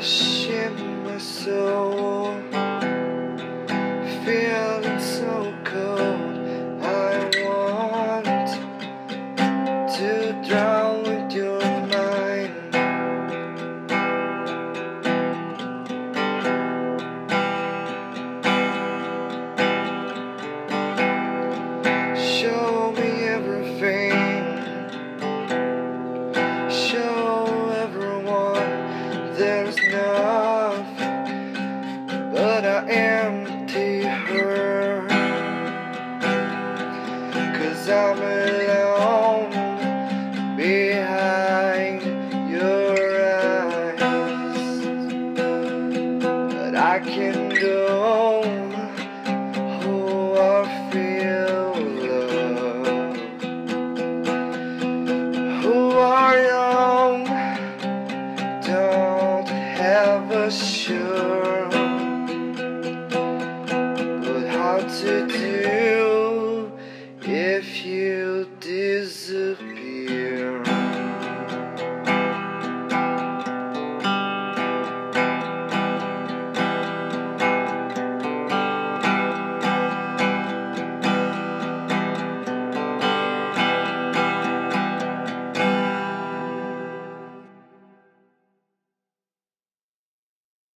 us. I empty heart. Cause I belong behind your eyes. But I can go who oh, I feel love. Who are young don't have a sure to do.